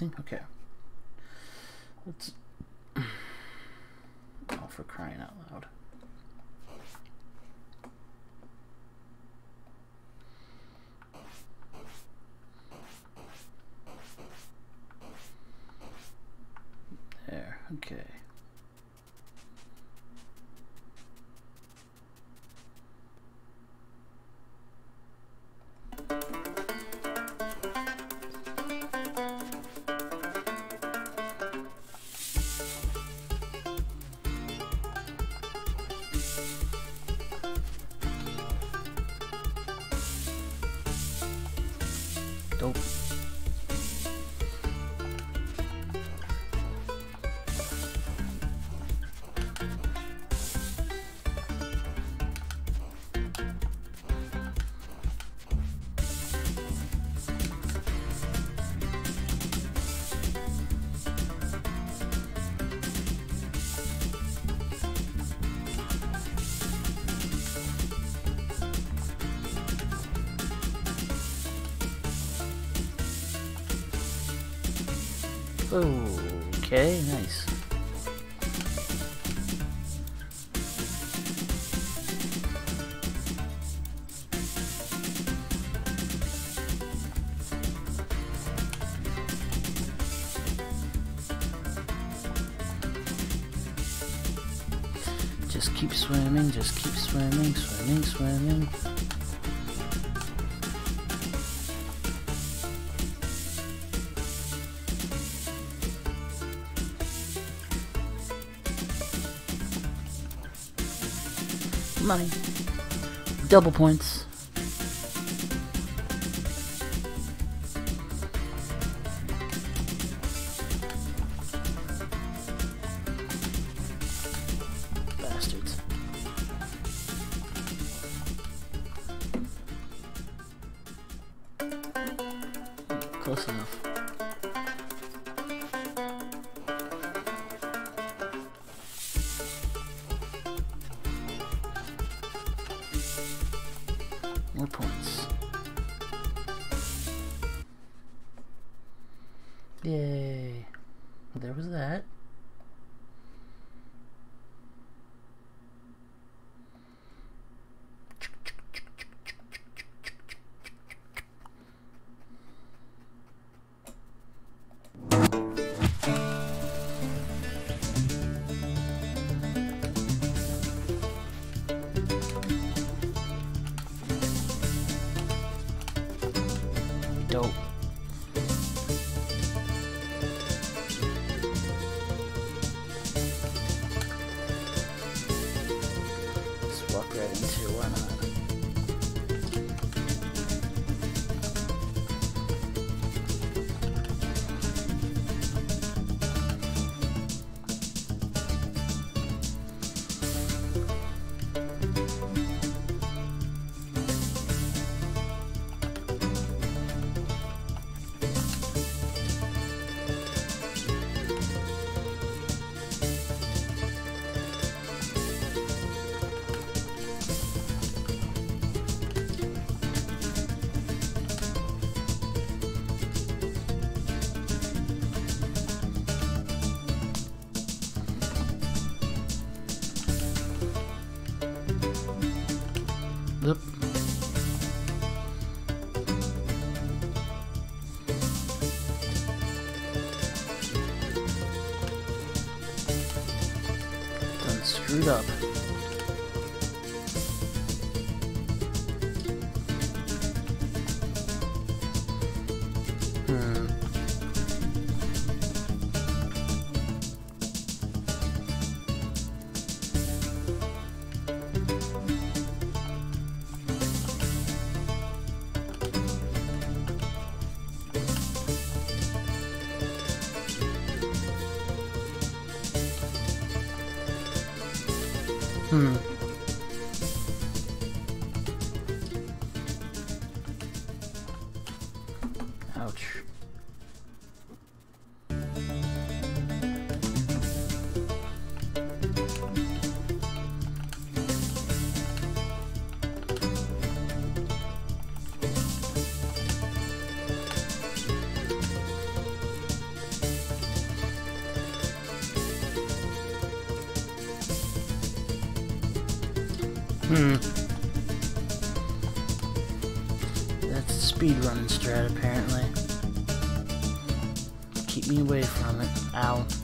interesting. Okay. Let's. oh, for crying out Okay, nice. Just keep swimming, just keep swimming, swimming, swimming. Money. Double points. Dope. Ouch. Hmm. That's a speedrunning strat, apparently me away from it. Ow.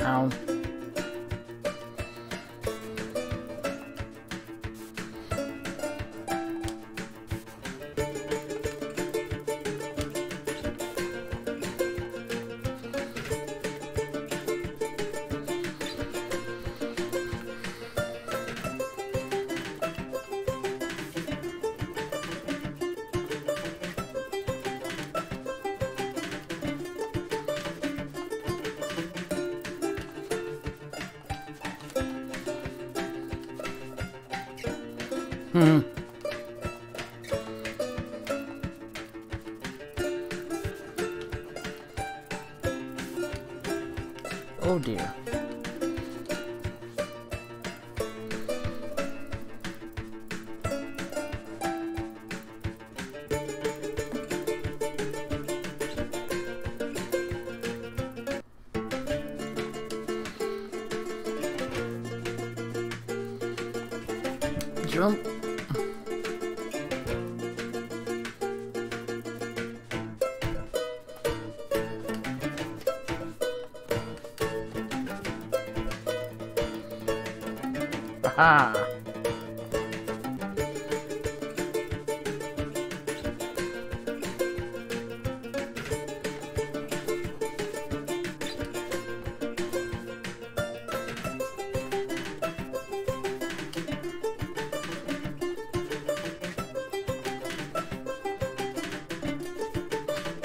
pound. Mm. Oh dear.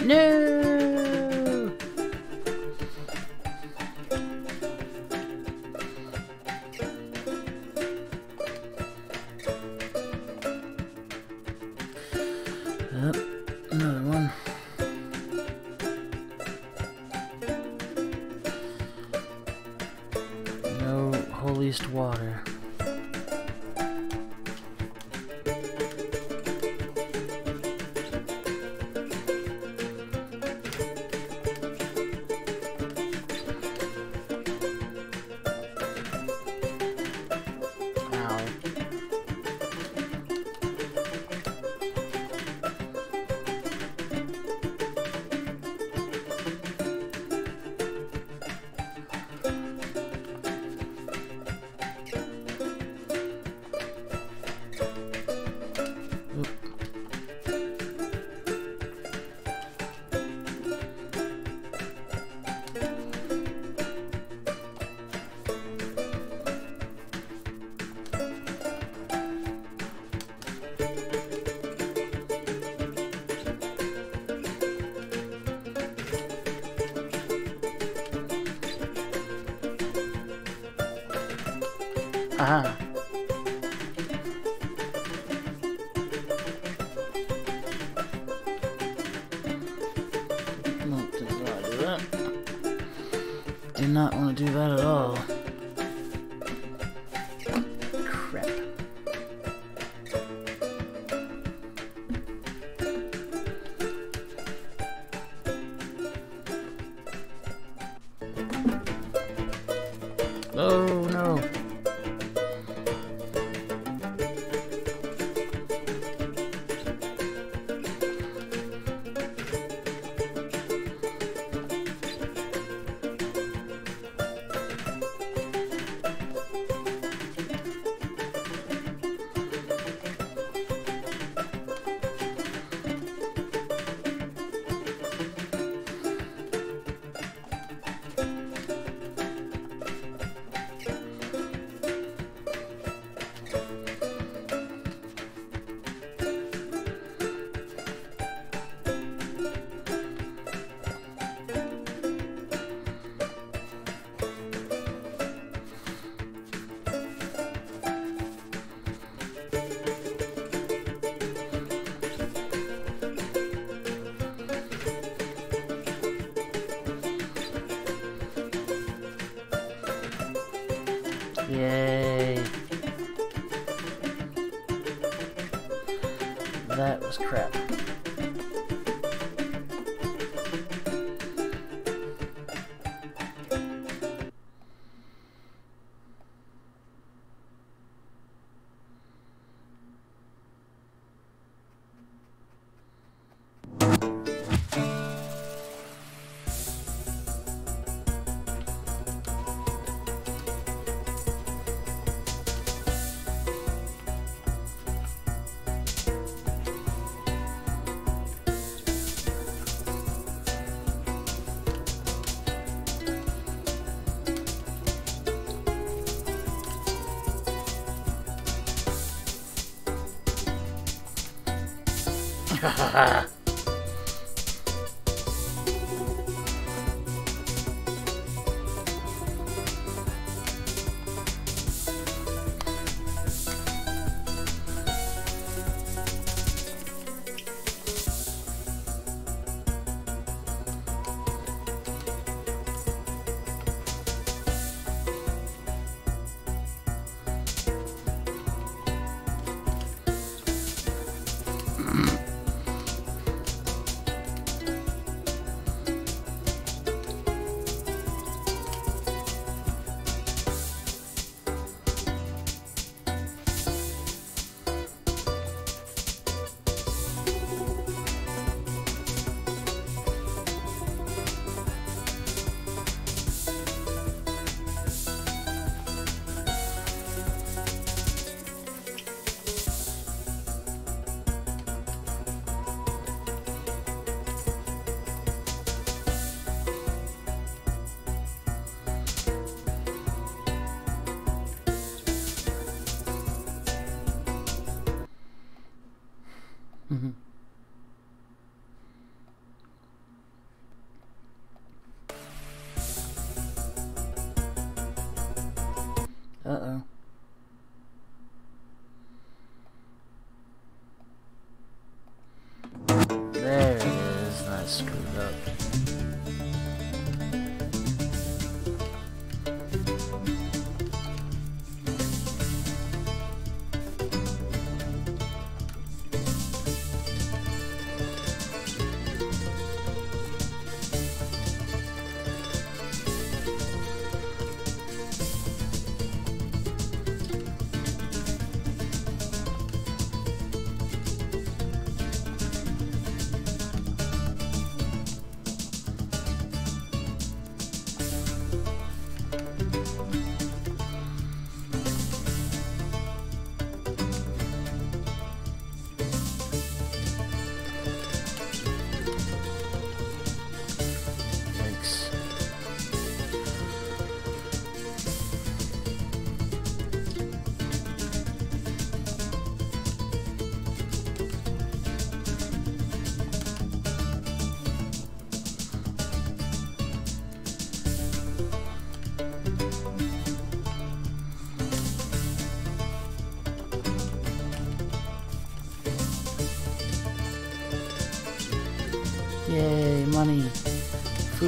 No! No, did not do that. Did not want to do that at all. Crap. That was crap. Uh-oh.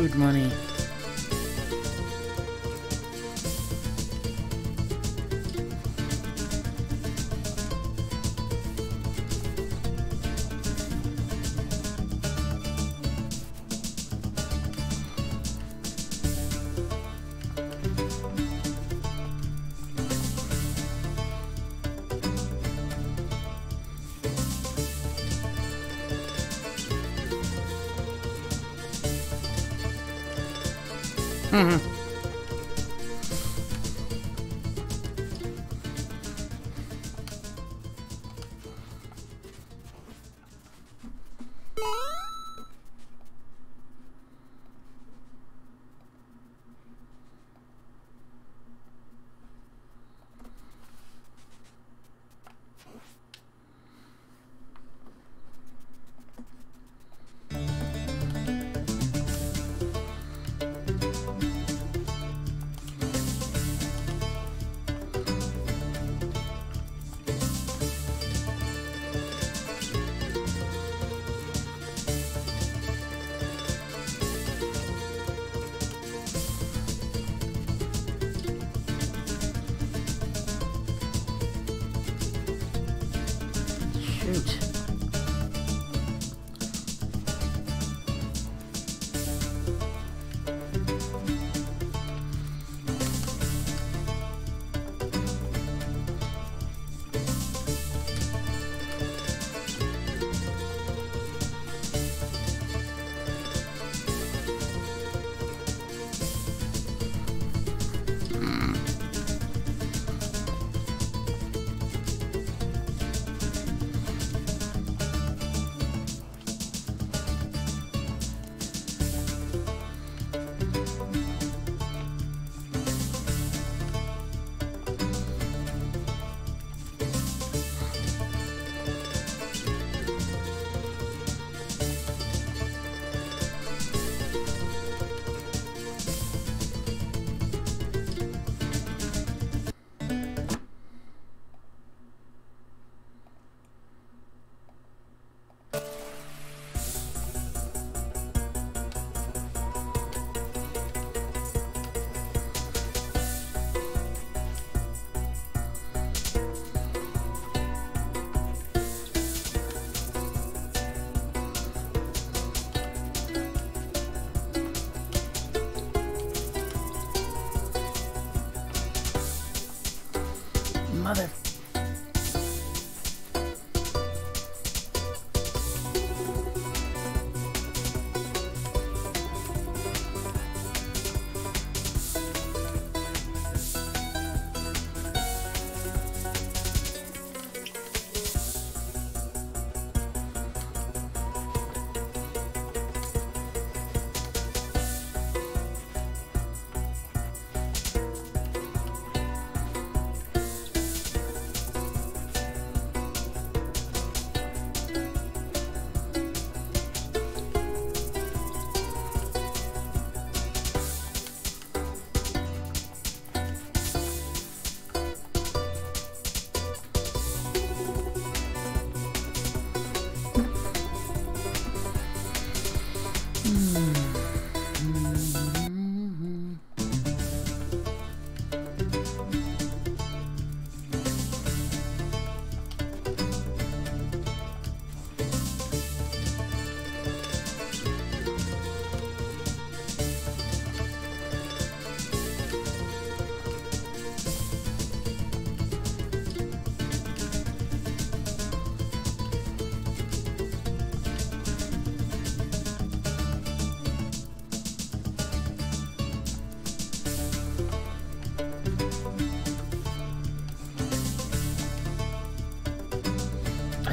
Food money. Shoot.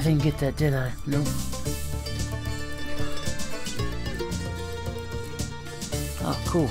Didn't get that, did I? Nope. Oh, cool.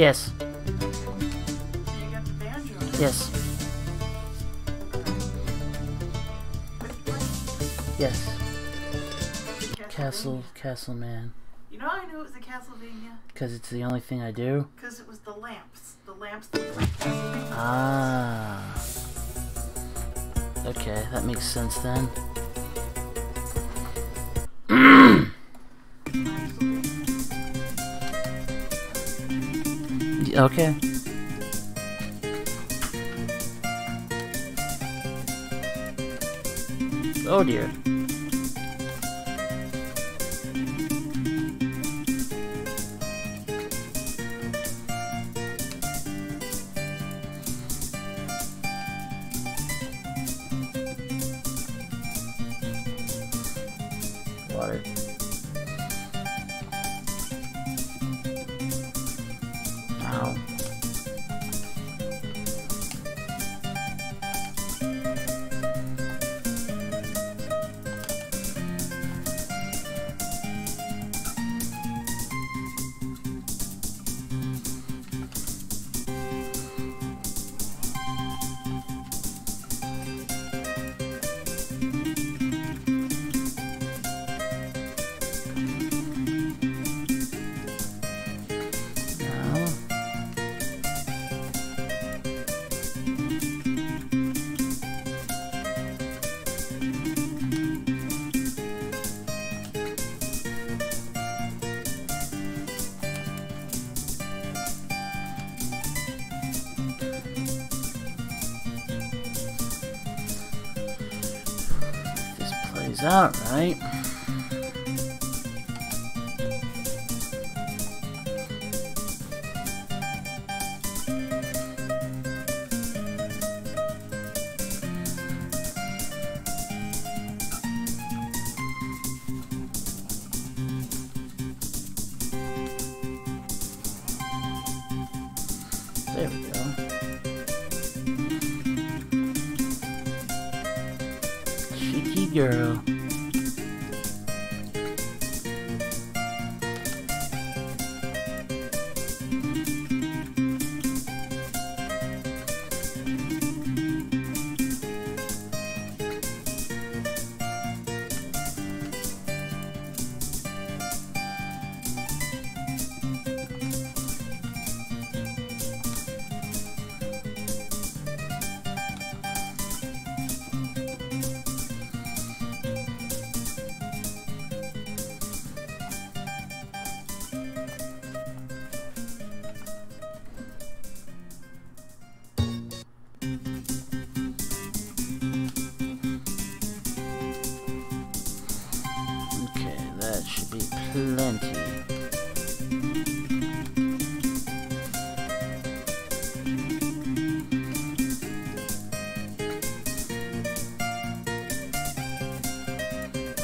Yes. You got the banjo. Yes. Yes. Castle, Castle Man. You know how I knew it was the Castlevania? Because it's the only thing I do. Because it was the lamps. The lamps. Ah. Okay, that makes sense then. Okay. Oh dear. Out right.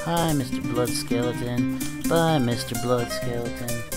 Hi, Mr. Blood Skeleton. Bye, Mr. Blood Skeleton.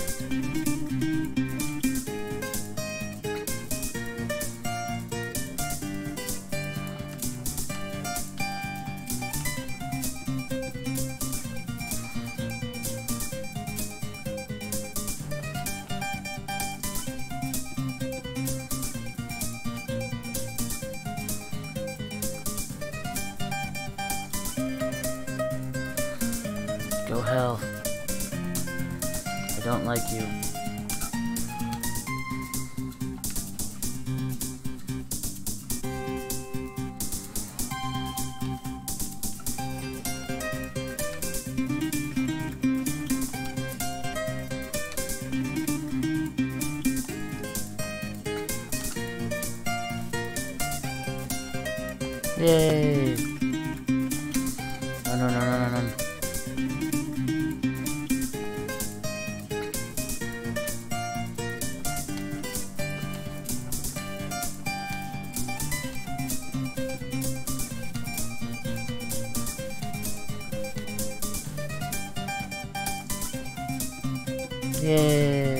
Yay! Ow.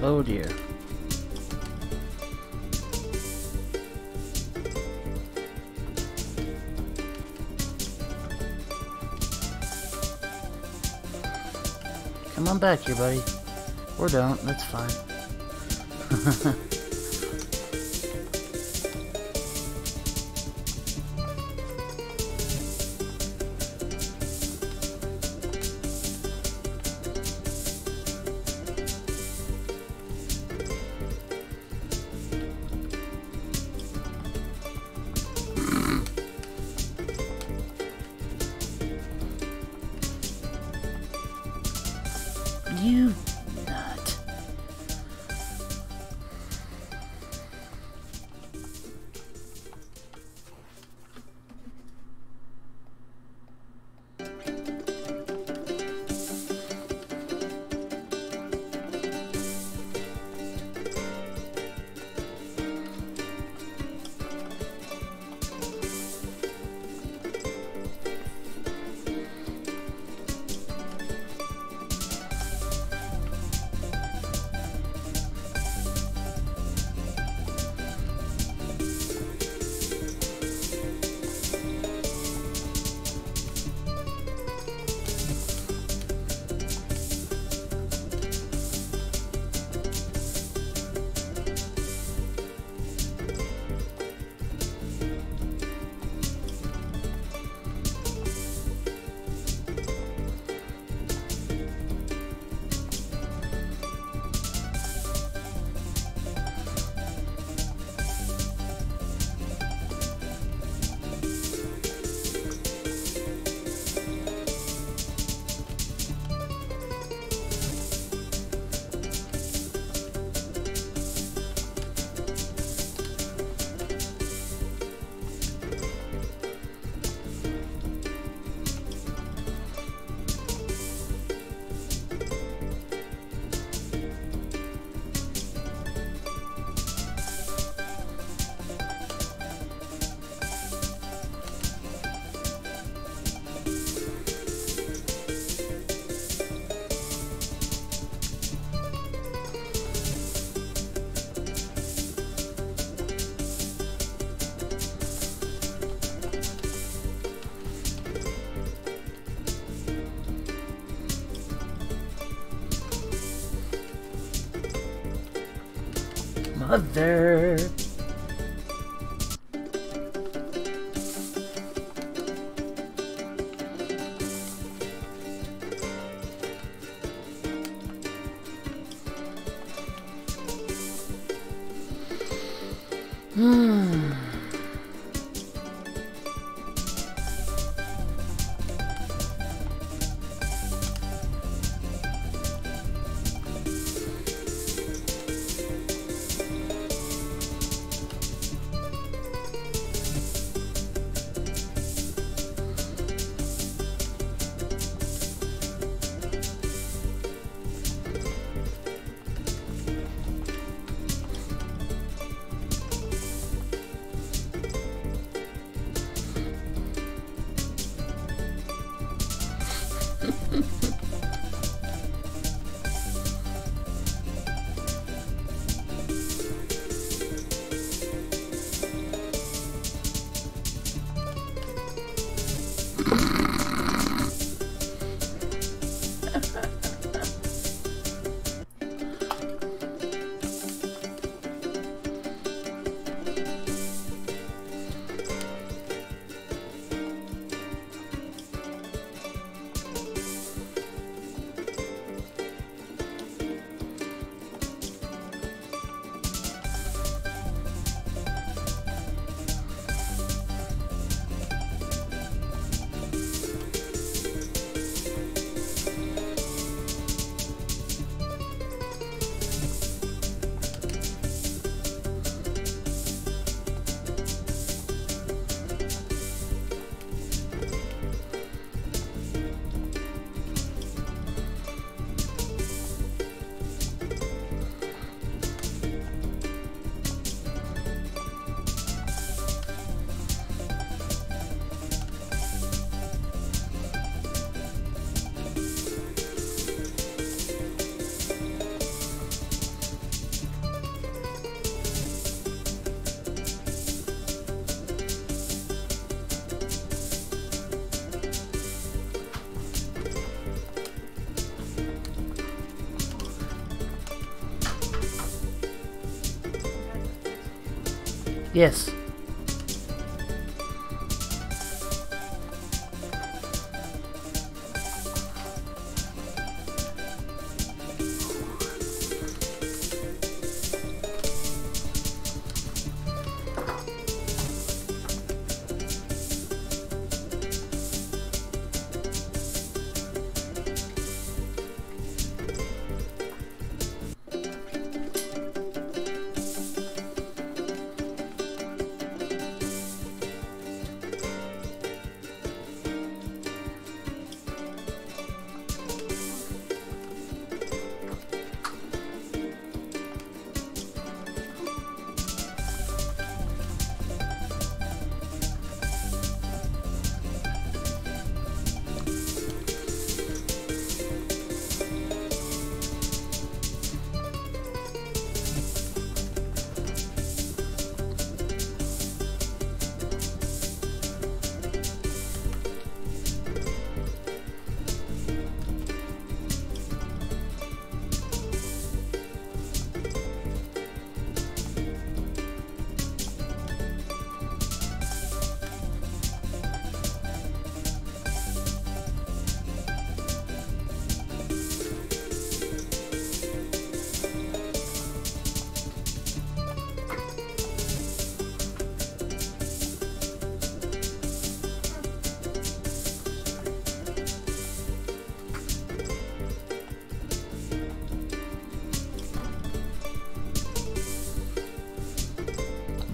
Oh dear. Come on back here, buddy. Or don't, that's fine. Mother. Yes.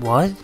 What?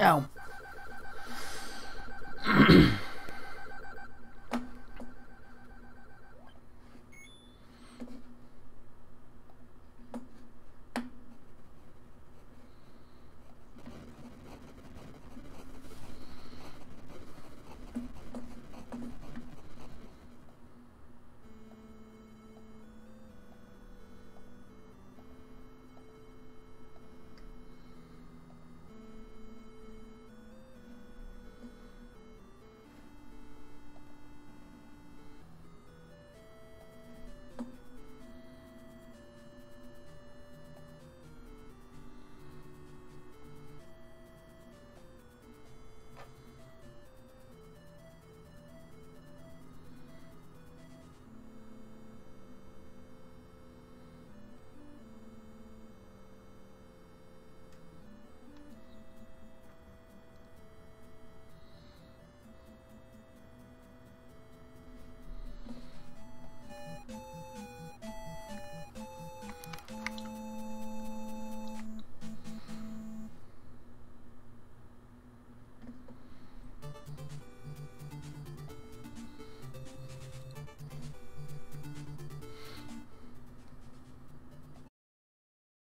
Ow.